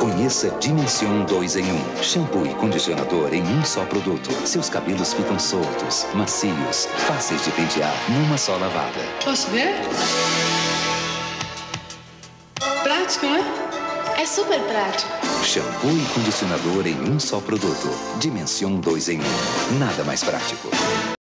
Conheça Dimension 2 em 1. Shampoo e condicionador em um só produto. Seus cabelos ficam soltos, macios, fáceis de pentear numa só lavada. Posso ver? Prático, né? É super prático. Shampoo e condicionador em um só produto. Dimension 2 em 1. Nada mais prático.